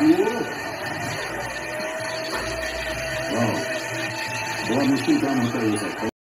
Wow. Well, I'm going to keep on with